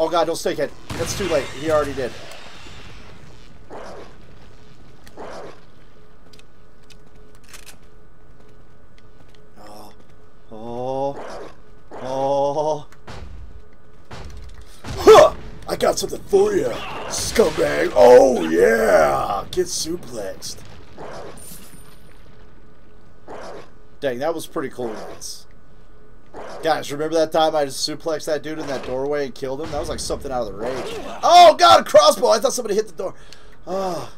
Oh god, don't stick it. It's too late. He already did. Oh. Oh. Oh. Huh! I got something for you, scumbag. Oh yeah! Get suplexed. Dang, that was pretty cool, guys. Guys, remember that time I just suplexed that dude in that doorway and killed him? That was like something out of the rage. Oh god, a crossbow! I thought somebody hit the door. Oh.